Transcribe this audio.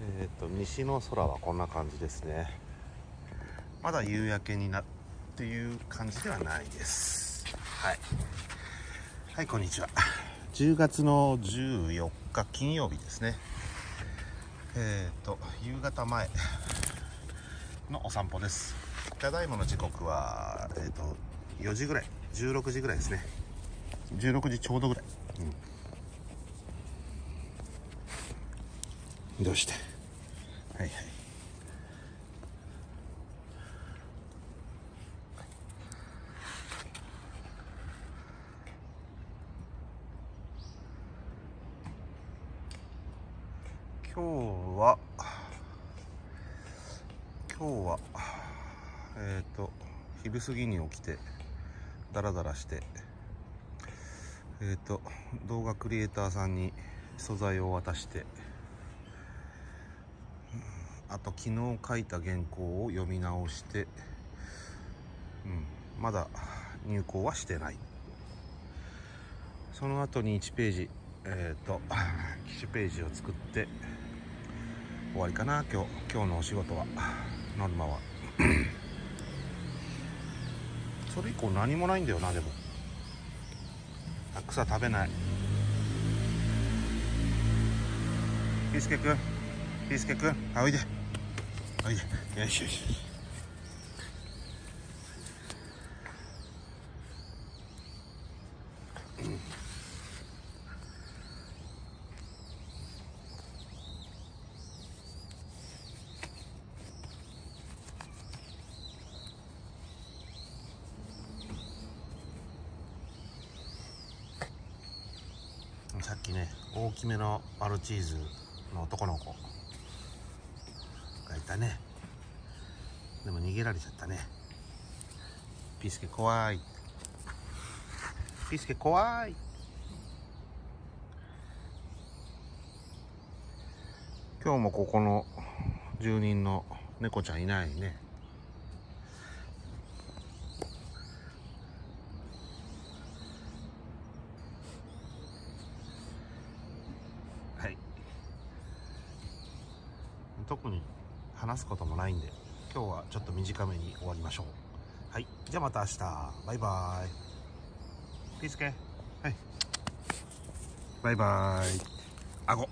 えっ、と西の空はこんな感じですね。まだ夕焼けになっていう感じではないです。はい。はいこんにちは。10月の14日金曜日ですね。えっ、と夕方前のお散歩です。ただいまの時刻はえっ、と4時ぐらい16時ぐらいですね。16時ちょうどぐらい、うん、どうして？はいはい。今日は今日はえっ、と昼過ぎに起きてダラダラしてえっ、と動画クリエイターさんに素材を渡してあと昨日書いた原稿を読み直して、うん、まだ入稿はしてない。その後に1ページえっ、と機種ページを作って終わりかな。今日今日のお仕事はノルマは。それ以降何もないんだよなでも。草食べない。ピースケくんピースケくんあおいで。おいよしよしさっきね大きめのマルチーズの男の子。がいたね。でも逃げられちゃったね。ピスケ怖い。ピスケ怖い。今日もここの住人の猫ちゃんいないね。はい。特に？話すこともないんで今日はちょっと短めに終わりましょう。はい。じゃあまた明日。バイバイ。ピースケ。はい。バイバイ。あご